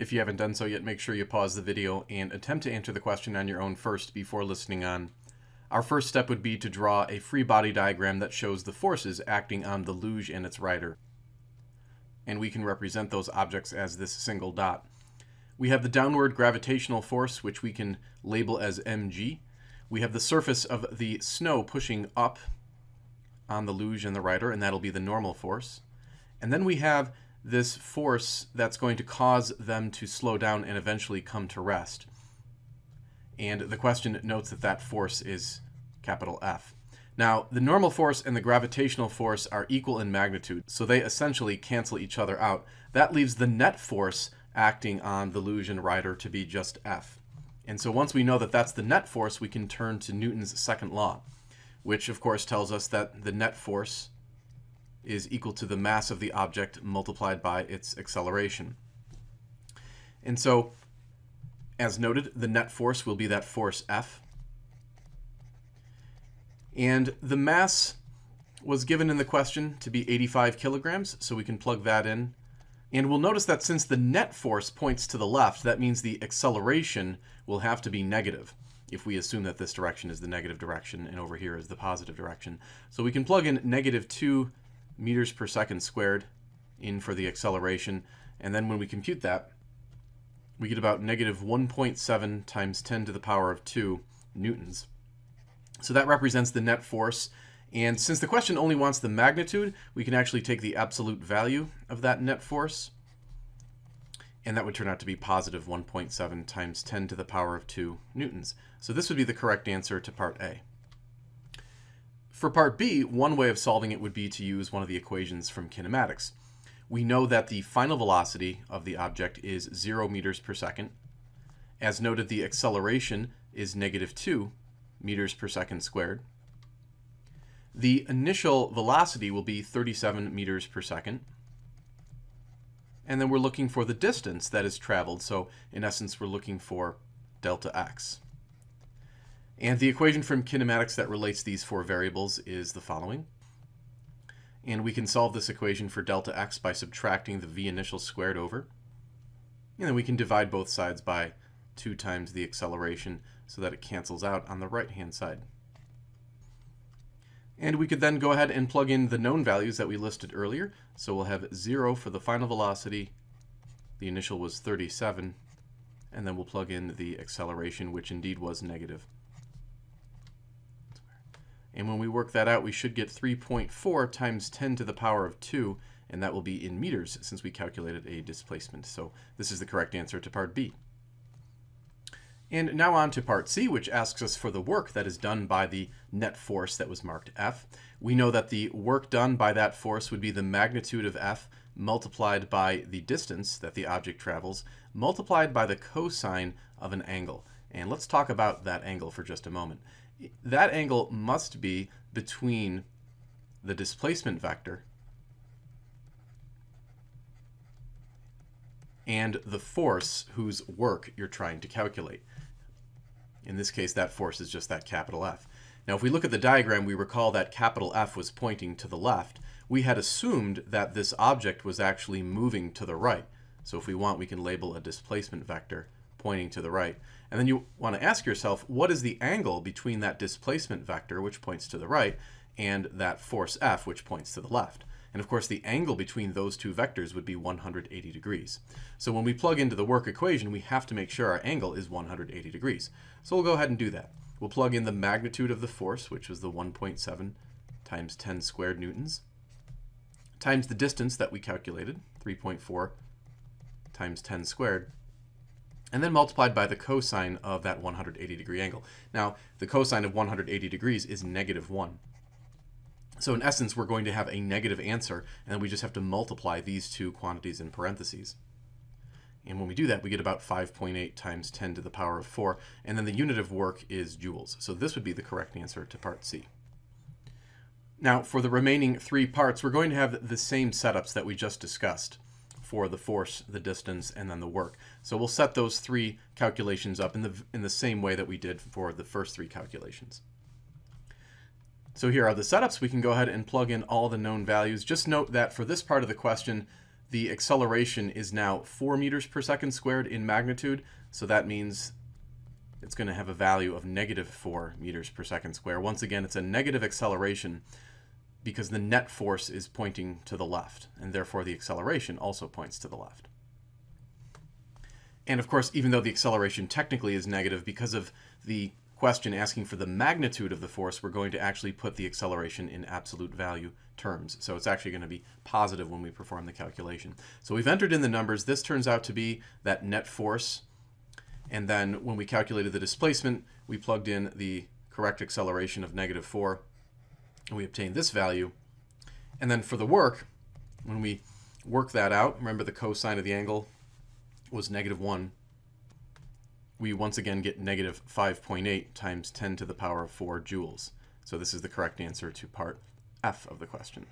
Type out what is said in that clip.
If you haven't done so yet, make sure you pause the video and attempt to answer the question on your own first before listening on. Our first step would be to draw a free body diagram that shows the forces acting on the luge and its rider. And we can represent those objects as this single dot. We have the downward gravitational force, which we can label as mg. We have the surface of the snow pushing up on the luge and the rider, and that'll be the normal force. And then we have this force that's going to cause them to slow down and eventually come to rest. And the question notes that that force is capital F. Now, the normal force and the gravitational force are equal in magnitude, so they essentially cancel each other out. That leaves the net force acting on the and rider to be just F. And so once we know that that's the net force, we can turn to Newton's second law, which of course tells us that the net force is equal to the mass of the object multiplied by its acceleration. And so as noted, the net force will be that force F. And the mass was given in the question to be 85 kilograms, so we can plug that in. And we'll notice that since the net force points to the left, that means the acceleration will have to be negative if we assume that this direction is the negative direction and over here is the positive direction. So we can plug in negative 2 meters per second squared in for the acceleration, and then when we compute that, we get about negative 1.7 times 10 to the power of 2 newtons. So that represents the net force. And since the question only wants the magnitude, we can actually take the absolute value of that net force. And that would turn out to be positive 1.7 times 10 to the power of 2 newtons. So this would be the correct answer to part A. For part B, one way of solving it would be to use one of the equations from kinematics we know that the final velocity of the object is 0 meters per second. As noted, the acceleration is negative 2 meters per second squared. The initial velocity will be 37 meters per second. And then we're looking for the distance that is traveled. So in essence, we're looking for delta x. And the equation from kinematics that relates these four variables is the following. And we can solve this equation for delta x by subtracting the v initial squared over. And then we can divide both sides by 2 times the acceleration so that it cancels out on the right-hand side. And we could then go ahead and plug in the known values that we listed earlier. So we'll have 0 for the final velocity. The initial was 37. And then we'll plug in the acceleration, which indeed was negative. And when we work that out, we should get 3.4 times 10 to the power of 2, and that will be in meters since we calculated a displacement. So this is the correct answer to part B. And now on to part C, which asks us for the work that is done by the net force that was marked F. We know that the work done by that force would be the magnitude of F multiplied by the distance that the object travels, multiplied by the cosine of an angle. And let's talk about that angle for just a moment that angle must be between the displacement vector and the force whose work you're trying to calculate. In this case, that force is just that capital F. Now, if we look at the diagram, we recall that capital F was pointing to the left. We had assumed that this object was actually moving to the right. So if we want, we can label a displacement vector pointing to the right. And then you want to ask yourself, what is the angle between that displacement vector, which points to the right, and that force F, which points to the left? And of course, the angle between those two vectors would be 180 degrees. So when we plug into the work equation, we have to make sure our angle is 180 degrees. So we'll go ahead and do that. We'll plug in the magnitude of the force, which was the 1.7 times 10 squared newtons, times the distance that we calculated, 3.4 times 10 squared, and then multiplied by the cosine of that 180 degree angle. Now, the cosine of 180 degrees is negative 1. So in essence, we're going to have a negative answer, and then we just have to multiply these two quantities in parentheses. And when we do that, we get about 5.8 times 10 to the power of 4, and then the unit of work is joules. So this would be the correct answer to part C. Now, for the remaining three parts, we're going to have the same setups that we just discussed for the force, the distance, and then the work. So we'll set those three calculations up in the, in the same way that we did for the first three calculations. So here are the setups. We can go ahead and plug in all the known values. Just note that for this part of the question, the acceleration is now 4 meters per second squared in magnitude, so that means it's going to have a value of negative 4 meters per second square. Once again, it's a negative acceleration because the net force is pointing to the left, and therefore the acceleration also points to the left. And of course, even though the acceleration technically is negative, because of the question asking for the magnitude of the force, we're going to actually put the acceleration in absolute value terms. So it's actually going to be positive when we perform the calculation. So we've entered in the numbers. This turns out to be that net force. And then when we calculated the displacement, we plugged in the correct acceleration of negative 4. And we obtain this value. And then for the work, when we work that out, remember the cosine of the angle was negative 1 we once again get negative 5.8 times 10 to the power of 4 joules. So this is the correct answer to part F of the question.